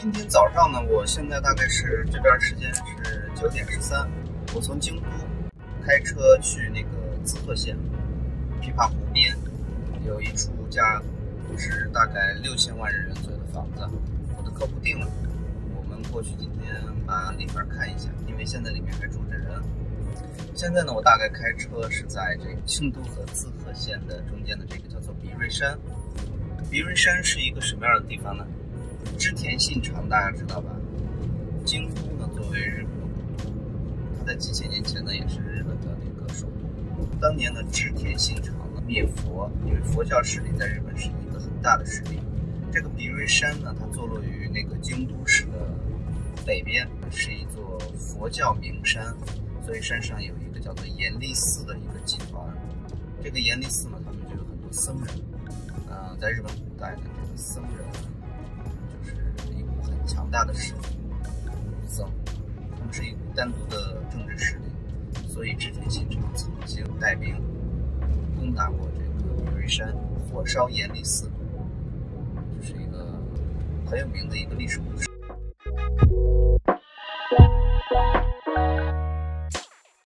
今天早上呢，我现在大概是这边时间是九点十三，我从京都开车去那个滋贺县琵琶湖边，有一处价值大概六千万日元左右的房子，我的客户定了，我们过去今天把里面看一下，因为现在里面还住着人。现在呢，我大概开车是在这个京都和滋贺县的中间的这个叫做比瑞山。比瑞山是一个什么样的地方呢？织田信长大家知道吧？京都呢，作为日本，它在几千年前呢也是日本的那个首都。当年呢，织田信长呢灭佛，因为佛教势力在日本是一个很大的势力。这个比瑞山呢，它坐落于那个京都市的北边，是一座佛教名山。所以山上有一个叫做严立寺的一个集团，这个严立寺呢，他们就有很多僧人。呃，在日本古代呢，这个僧人大的势力，武僧，他们是一股单独的政治势力。所以织田信长曾经带兵攻打过这个武夷山，火烧严立寺，就是一个很有名的一个历史故事。